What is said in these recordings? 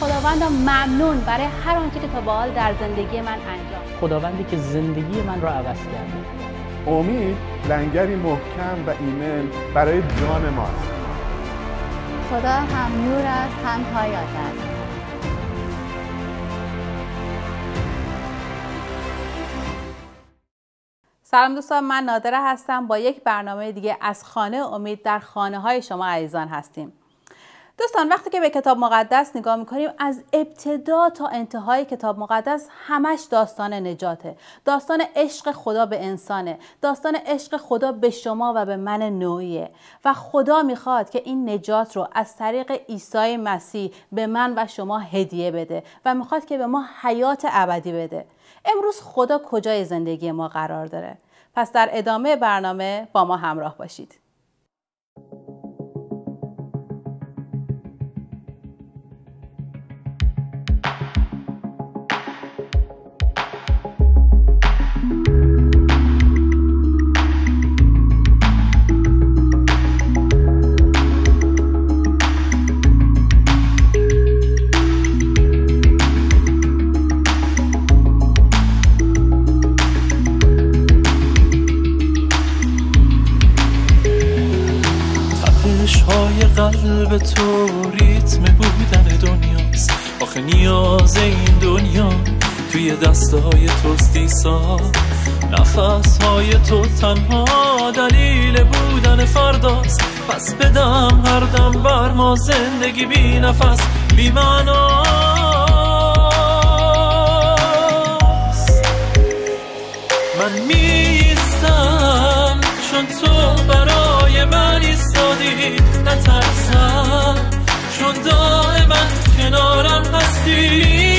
خداوندم ممنون برای هر آنچه که تا به حال در زندگی من انجام خداوندی که زندگی من را عوض کرده. امید لنگری محکم و ایمن برای جان ماست. خدا هم نور است هم حیات است. سلام دوستان من نادره هستم. با یک برنامه دیگه از خانه امید در خانه های شما عزیزان هستیم. دوستان وقتی که به کتاب مقدس نگاه می‌کنیم از ابتدا تا انتهای کتاب مقدس همش داستان نجاته. داستان عشق خدا به انسانه. داستان عشق خدا به شما و به من نوعیه. و خدا می‌خواد که این نجات رو از طریق عیسی مسیح به من و شما هدیه بده و می‌خواد که به ما حیات ابدی بده. امروز خدا کجای زندگی ما قرار داره؟ پس در ادامه برنامه با ما همراه باشید. تو ریتم بودن دنیاست. آخه نیاز این دنیا توی دستای توست ایسا نفس های تو تنها دلیل بودن فرداست. پس بدم هر دم بر ما زندگی بی نفس بی من میستم چون تو برای من ایستادی نترسم. چون دائما کنارم هستی.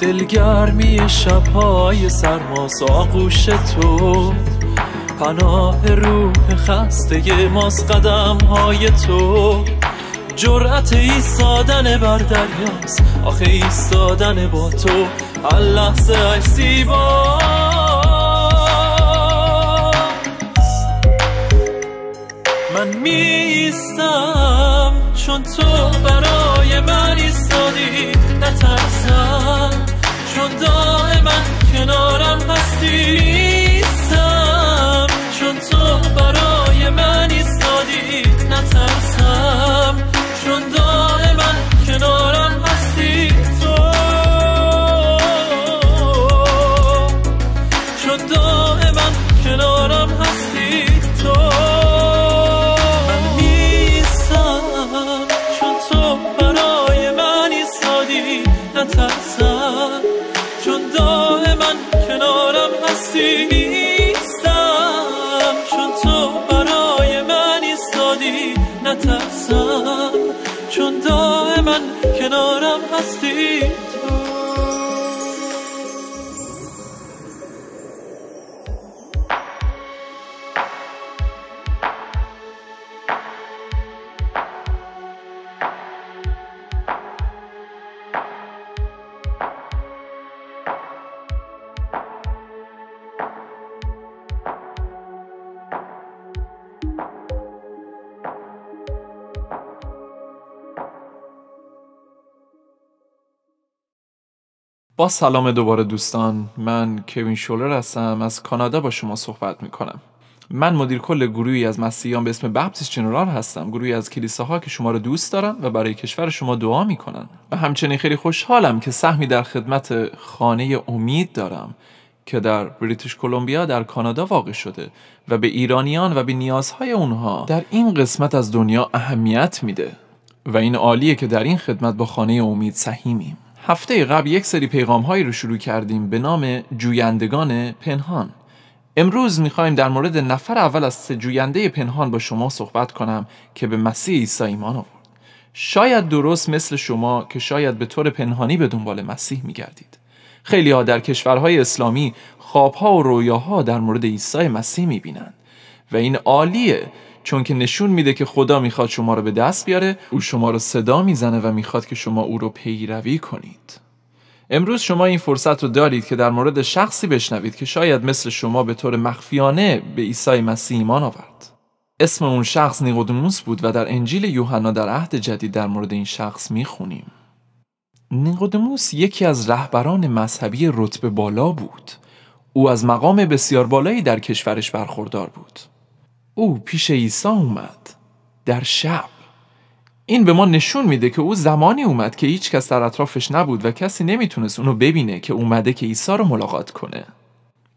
دلگرمی شبهای سرماس آغوش تو. پناه روح خسته ماست قدم های تو. جرأت ایستادن بر دریاست آخه ایستادن با تو هر لحظه اش زیباست من میستم چون تو برای من ایستادی. دائما کنارم هستی؟ کنارم هستی چون تو برای من ایستادی نترسم. چون دائما کنارم هستی. با سلام دوباره دوستان من کوین شولر هستم از کانادا با شما صحبت می کنم من مدیر کل گروهی از مسیحیان به اسم بپتیست جنرال هستم گروهی از کلیساها که شما رو دوست دارن و برای کشور شما دعا می‌کنن. و همچنین خیلی خوشحالم که سهمی در خدمت خانه امید دارم که در بریتیش کلمبیا در کانادا واقع شده و به ایرانیان و به نیازهای اونها در این قسمت از دنیا اهمیت میده. و این عالیه که در این خدمت با خانه امید سهیمیم. هفته قبل یک سری پیغام هایی رو شروع کردیم به نام جویندگان پنهان. امروز می‌خوایم در مورد نفر اول از سه جوینده پنهان با شما صحبت کنم که به مسیح عیسی ایمان آورد. شاید درست مثل شما که شاید به طور پنهانی به دنبال مسیح میگردید. خیلی ها در کشورهای اسلامی خوابها و رویاها در مورد عیسی مسیح می‌بینند و این عالیه چون که نشون میده که خدا می‌خواد شما رو به دست بیاره او شما رو صدا می‌زنه و می‌خواد که شما او رو پیروی کنید. امروز شما این فرصت رو دارید که در مورد شخصی بشنوید که شاید مثل شما به طور مخفیانه به عیسی مسیح ایمان آورد. اسم اون شخص نیقودموس بود و در انجیل یوحنا در عهد جدید در مورد این شخص می‌خونیم. نیقودموس یکی از رهبران مذهبی رتبه بالا بود. او از مقام بسیار بالایی در کشورش برخوردار بود. او پیش عیسی اومد در شب. این به ما نشون میده که او زمانی اومد که هیچ کس در اطرافش نبود و کسی نمی‌تونست اونو ببینه که اومده که عیسی رو ملاقات کنه.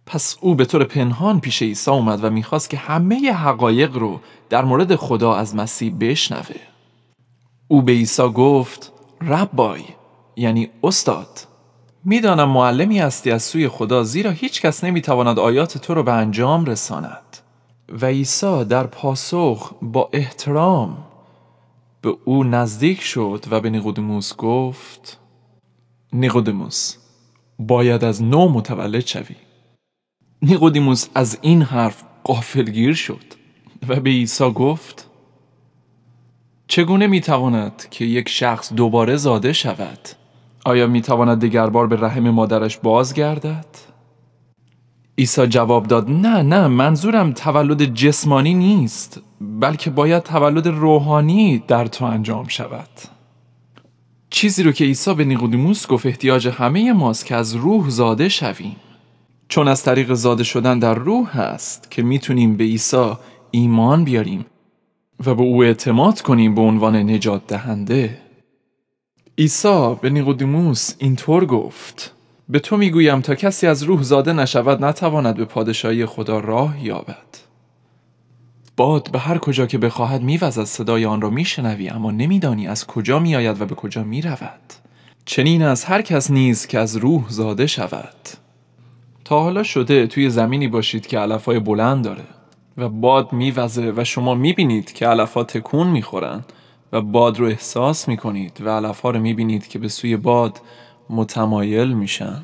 پس او به طور پنهان پیش عیسی اومد و می‌خواست که همه حقایق رو در مورد خدا از مسیح بشنوه. او به عیسی گفت ربای یعنی استاد می‌دانم معلمی هستی از سوی خدا زیرا هیچ کس نمی‌تواند آیات تو رو به انجام رساند. و عیسی در پاسخ با احترام به او نزدیک شد و به نیقودموس گفت نیقودموس باید از نو متولد شوی. نیقودیموس از این حرف قافلگیر شد و به عیسی گفت چگونه می‌تواند که یک شخص دوباره زاده شود؟ آیا می‌تواند دیگر بار به رحم مادرش بازگردد؟ عیسی جواب داد نه نه منظورم تولد جسمانی نیست بلکه باید تولد روحانی در تو انجام شود. چیزی رو که عیسی به نیقودیموس گفت احتیاج همه ماست که از روح زاده شویم. چون از طریق زاده شدن در روح هست که می‌تونیم به عیسی ایمان بیاریم و به او اعتماد کنیم به عنوان نجات دهنده. عیسی به نیقودیموس اینطور گفت به تو می‌گویم تا کسی از روح زاده نشود نتواند به پادشاهی خدا راه یابد. باد به هر کجا که بخواهد میوزد صدای آن را میشنوی اما نمیدانی از کجا میآید و به کجا می‌رود. چنین از هر کس نیز که از روح زاده شود. تا حالا شده توی زمینی باشید که علفای بلند داره و باد میوزه و شما می‌بینید که علفها تکون می‌خورن و باد رو احساس می‌کنید و علفها رو می‌بینید که به سوی باد متمایل میشن.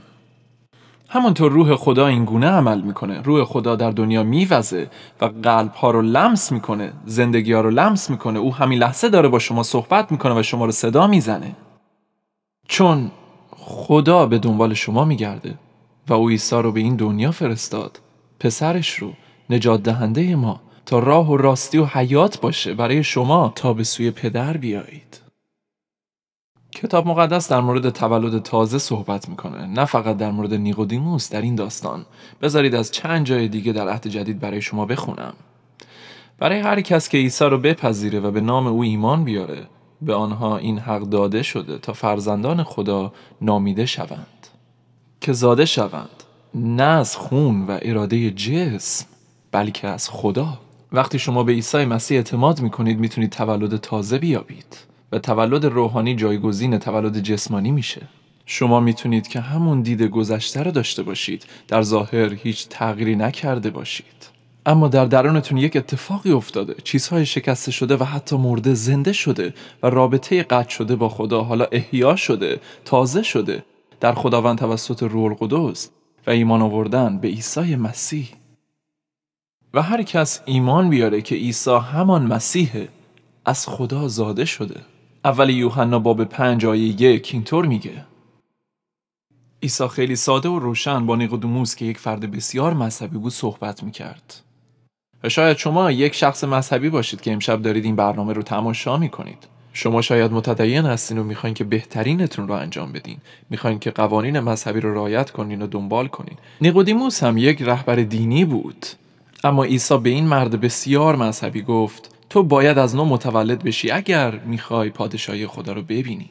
همونطور روح خدا این گونه عمل می‌کنه. روح خدا در دنیا میوزه و قلب ها رو لمس می‌کنه زندگی ها رو لمس می‌کنه. او همین لحظه داره با شما صحبت می‌کنه و شما رو صدا می‌زنه. چون خدا به دنبال شما میگرده و او عیسی رو به این دنیا فرستاد. پسرش رو نجات دهنده ما تا راه و راستی و حیات باشه. برای شما تا به سوی پدر بیایید. کتاب مقدس در مورد تولد تازه صحبت می‌کنه. نه فقط در مورد نیقودیموس در این داستان. بذارید از چند جای دیگه در عهد جدید برای شما بخونم. برای هر کس که عیسی رو بپذیره و به نام او ایمان بیاره به آنها این حق داده شده تا فرزندان خدا نامیده شوند. که زاده شوند نه از خون و اراده جسم بلکه از خدا. وقتی شما به عیسی مسیح اعتماد می‌کنید می‌تونید تولد تازه بیابید. و تولد روحانی جایگزین تولد جسمانی میشه. شما می‌تونید که همون دید گذشته رو داشته باشید. در ظاهر هیچ تغییری نکرده باشید. اما در درونتون یک اتفاقی افتاده. چیزهای شکسته شده و حتی مرده زنده شده و رابطه قطع شده با خدا. حالا احیا شده تازه شده. در خداوند توسط روح القدس و ایمان آوردن به عیسی مسیح. و هر کس ایمان بیاره که عیسی همان مسیحه از خدا زاده شده. اول یوحنا باب پنج آیه یک اینطور میگه. عیسی خیلی ساده و روشن با نیقودیموس که یک فرد بسیار مذهبی بود صحبت می‌کرد. و شاید شما یک شخص مذهبی باشید که امشب دارید این برنامه رو تماشا می‌کنید. شما شاید متدین هستین و می‌خواین که بهترینتون رو انجام بدین. می‌خواین که قوانین مذهبی رو رعایت کنین و دنبال کنین. نیقودیموس هم یک رهبر دینی بود. اما عیسی به این مرد بسیار مذهبی گفت تو باید از نو متولد بشی اگر می‌خوای پادشاهی خدا رو ببینی.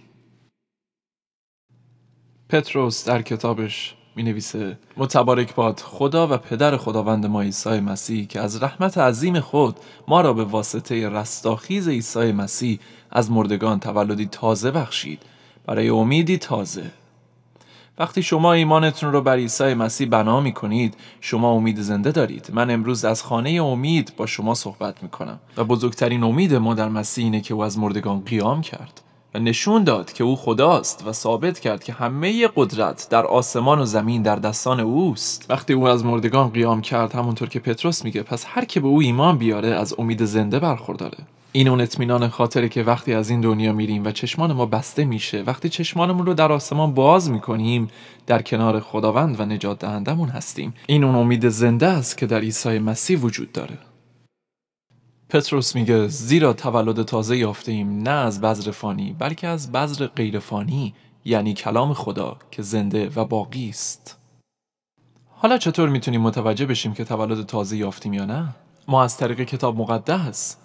پتروس در کتابش می نویسه متبارک باد خدا و پدر خداوند ما عیسی مسیح که از رحمت عظیم خود ما را به واسطه رستاخیز عیسی مسیح از مردگان تولدی تازه بخشید. برای امیدی تازه. وقتی شما ایمانتون رو بر عیسی مسیح بنا می کنید شما امید زنده دارید. من امروز از خانه امید با شما صحبت می کنم و بزرگترین امید ما در مسیح اینه که او از مردگان قیام کرد و نشون داد که او خداست و ثابت کرد که همه قدرت در آسمان و زمین در دستان اوست. وقتی او از مردگان قیام کرد همونطور که پتروس میگه پس هر که به او ایمان بیاره از امید زنده برخورداره. این اون اطمینان خاطره که وقتی از این دنیا میریم و چشمان ما بسته میشه وقتی چشمانمون رو در آسمان باز می‌کنیم در کنار خداوند و نجات دهندمون هستیم. این اون امید زنده است که در عیسی مسیح وجود داره. پتروس میگه زیرا تولد تازه یافته ایم نه از بذر فانی بلکه از بذر غیر فانی یعنی کلام خدا که زنده و باقی است. حالا چطور می‌تونیم متوجه بشیم که تولد تازه یافتیم یا نه؟ ما از طریق کتاب مقدس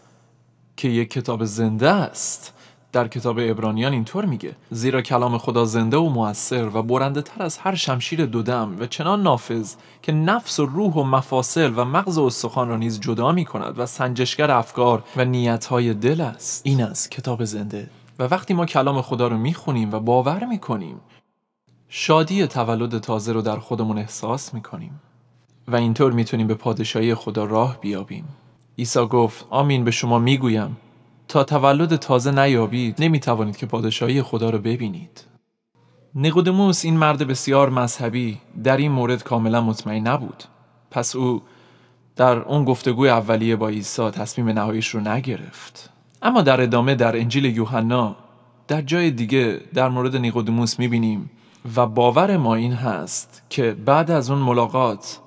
که یک کتاب زنده است. در کتاب ابرانیان اینطور میگه زیرا کلام خدا زنده و موثر و برنده تر از هر شمشیر دودم و چنان نافذ که نفس و روح و مفاصل و مغز و استخوان را نیز جدا می کند و سنجشگر افکار و نیتهای دل است. این است کتاب زنده. و وقتی ما کلام خدا رو می‌خونیم و باور می‌کنیم شادی تولد تازه رو در خودمون احساس می‌کنیم و اینطور می‌تونیم به پادشاهی خدا راه بیابیم. عیسی گفت آمین به شما می‌گویم. تا تولد تازه نیابید نمی‌توانید که پادشاهی خدا را ببینید. نیقودموس این مرد بسیار مذهبی در این مورد کاملا مطمئن نبود. پس او در اون گفتگوی اولیه با عیسی تصمیم نهاییش رو نگرفت. اما در ادامه در انجیل یوحنا در جای دیگه در مورد نیقودموس می‌بینیم و باور ما این هست که بعد از اون ملاقات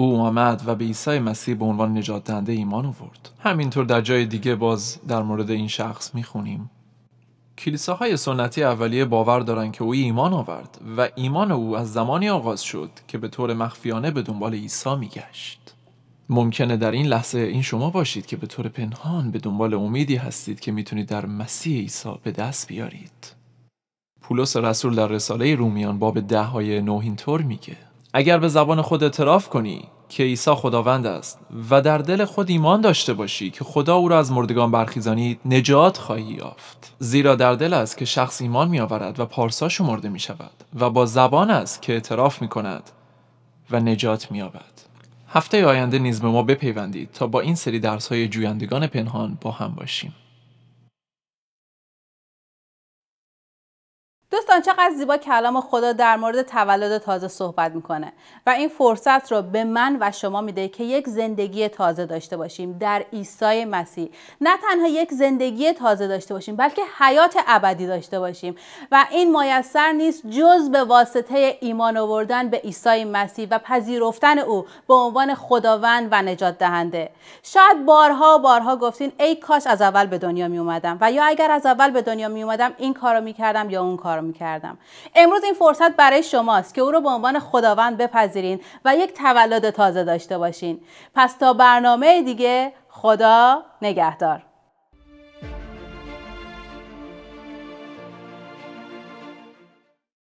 او آمد و به عیسی مسیح به عنوان نجات دهنده ایمان آورد. همینطور در جای دیگه باز در مورد این شخص می‌خونیم. کلیساهای سنتی اولیه باور دارند که او ایمان آورد و ایمان او از زمانی آغاز شد که به طور مخفیانه به دنبال عیسی میگشت. ممکنه در این لحظه این شما باشید که به طور پنهان به دنبال امیدی هستید که می‌تونید در مسیح عیسی به دست بیارید. پولس رسول در رساله رومیان باب ده های نه اینطور میگه اگر به زبان خود اعتراف کنی که عیسی خداوند است و در دل خود ایمان داشته باشی که خدا او را از مردگان برخیزانید نجات خواهی یافت زیرا در دل است که شخص ایمان می آورد و پارسا شمرده می شود و با زبان است که اعتراف می کند و نجات می آبد. هفته آینده نیز به ما بپیوندید تا با این سری درس های جویندگان پنهان با هم باشیم دوستان چقدر زیبا کلام خدا در مورد تولد تازه صحبت می‌کنه و این فرصت رو به من و شما میده که یک زندگی تازه داشته باشیم در عیسی مسیح. نه تنها یک زندگی تازه داشته باشیم بلکه حیات ابدی داشته باشیم. و این میسر نیست جز به واسطه ایمان آوردن به عیسی مسیح و پذیرفتن او به عنوان خداوند و نجات دهنده. شاید بارها بارها گفتین ای کاش از اول به دنیا می اومدم و یا اگر از اول به دنیا می اومدم این کارو می‌کردم یا اون می‌کردم. امروز این فرصت برای شماست که او رو به عنوان خداوند بپذیرین و یک تولد تازه داشته باشین. پس تا برنامه دیگه خدا نگهدار.